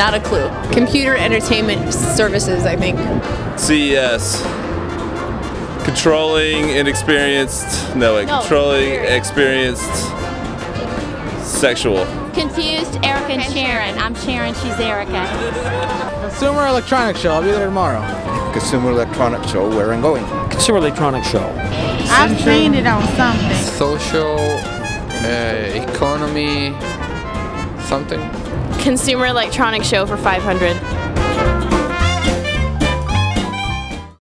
Not a clue. Computer entertainment services, I think. CES. Controlling inexperienced. No, wait. No, controlling experienced. experienced. Sexual. Confused Erica and Sharon. I'm Sharon, she's Erica. Consumer Electronics Show. I'll be there tomorrow. Consumer Electronics Show, where I'm going. Consumer Electronics Show. I've seen it on something. social, uh, economy, something. Consumer electronics show for 500.